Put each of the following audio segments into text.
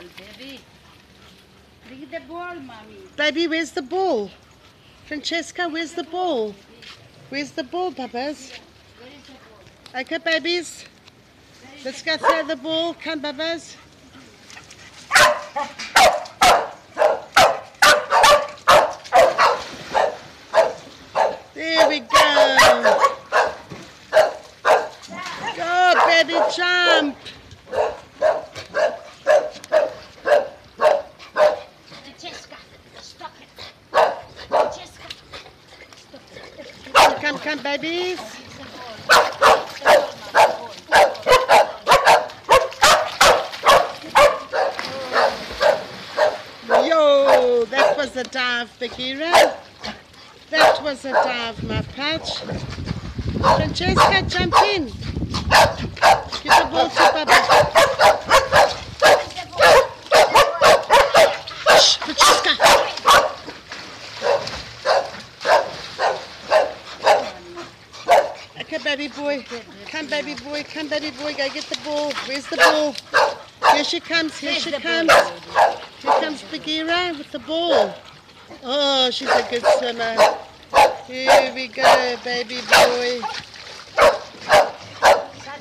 ball, baby. Bring the ball, mommy. Baby, where's the ball? Francesca, where's the ball? Where's the ball, Bubbas? Where is the ball? Okay, babies. Let's go throw the ball. Come, Bubbas. There we go. Go, baby, jump. Francesca, stop it. Francesca, stop it. Come, come, come, babies. It's the ball. It's the ball, mommy. Ball, Yo, that was a dive, Bagheera. That was a dive, my patch. Francesca, jump in. Give the ball Okay, baby boy. Come, baby boy. Come, baby boy. Go get the ball. Where's the ball? Here she comes. Here she comes. Here comes Bagheera with the ball. Oh, she's a good swimmer. Here we go, baby boy.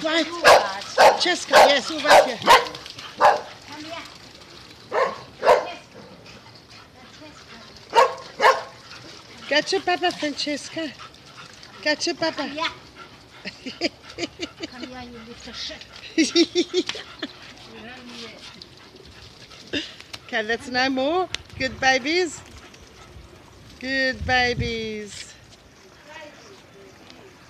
Right. Jessica, yes, all right here. Come. Francesca. Gotcha, Papa, Francesca. Gotcha, Papa. Yeah. Okay, that's no more. Good babies. Good babies.